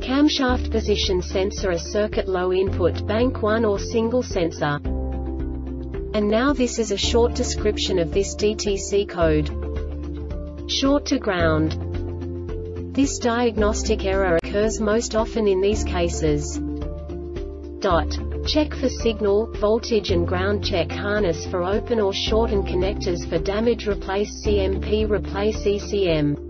Camshaft position sensor a circuit low input bank 1 or single sensor. And now this is a short description of this DTC code. Short to ground. This diagnostic error occurs most often in these cases. Dot. Check for signal, voltage and ground check harness for open or short and connectors for damage replace CMP replace ECM.